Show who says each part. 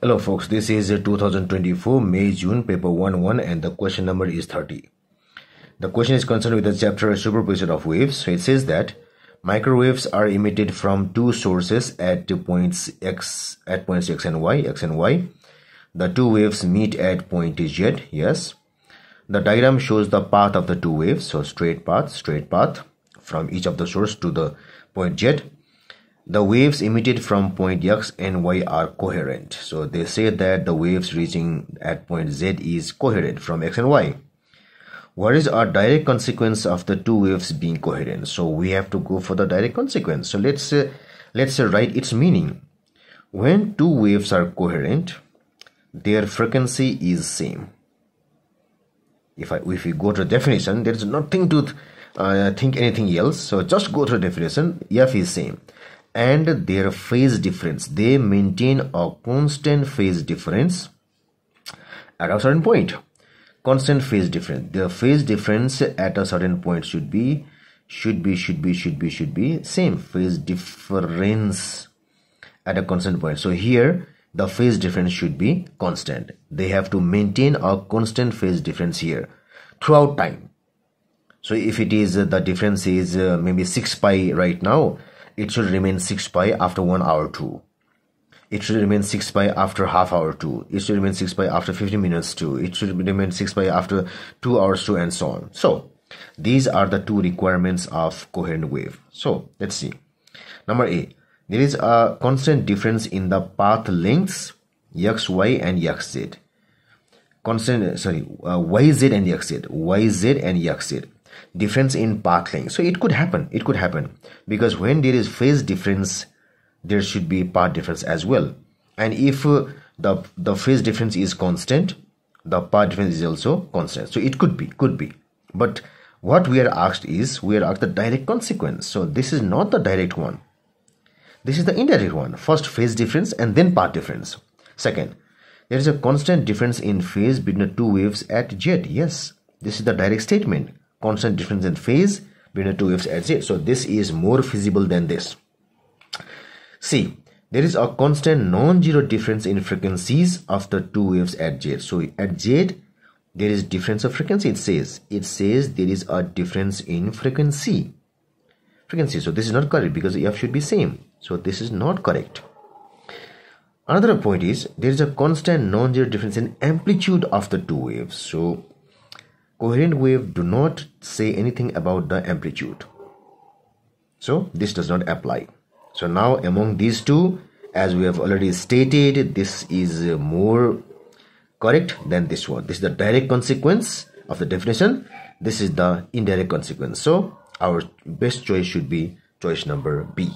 Speaker 1: Hello folks, this is 2024 May June paper 1 1 and the question number is 30. The question is concerned with the chapter superposition of waves. So it says that microwaves are emitted from two sources at points x at points x and y, x and y. The two waves meet at point z, yes. The diagram shows the path of the two waves, so straight path, straight path from each of the source to the point z the waves emitted from point x and y are coherent. So they say that the waves reaching at point z is coherent from x and y. What is our direct consequence of the two waves being coherent? So we have to go for the direct consequence. So let's uh, let's uh, write its meaning. When two waves are coherent their frequency is same. If I if we go to definition there is nothing to uh, think anything else. So just go to definition. F is same and their phase difference. They maintain a constant phase difference. At a certain point constant phase difference. The phase difference at a certain point should be should be should be should be should be same. Phase difference at a constant point. So here the phase difference should be constant. They have to maintain a constant phase difference here throughout time. So if it is uh, the difference is uh, maybe 6 pi right now it should remain 6 pi after 1 hour 2 it should remain 6 pi after half hour 2 it should remain 6 pi after 50 minutes 2 it should remain 6 pi after 2 hours 2 and so on. So these are the two requirements of coherent wave. So let's see. Number a. There is a constant difference in the path lengths x y and x z. Constant sorry uh, y z and x z. Y z and x z difference in path length. So it could happen. It could happen. Because when there is phase difference there should be path difference as well. And if uh, the the phase difference is constant the path difference is also constant. So it could be could be. But what we are asked is we are asked the direct consequence. So this is not the direct one. This is the indirect one. First phase difference and then path difference. Second there is a constant difference in phase between the two waves at z. Yes this is the direct statement constant difference in phase between the two waves at z. So this is more feasible than this. See, there is a constant non-zero difference in frequencies of the two waves at z. So at z, there is difference of frequency. It says it says there is a difference in frequency. Frequency. So this is not correct because f should be same. So this is not correct. Another point is there is a constant non-zero difference in amplitude of the two waves. So coherent wave do not say anything about the amplitude. So this does not apply. So now among these two as we have already stated this is more correct than this one. This is the direct consequence of the definition. This is the indirect consequence. So our best choice should be choice number b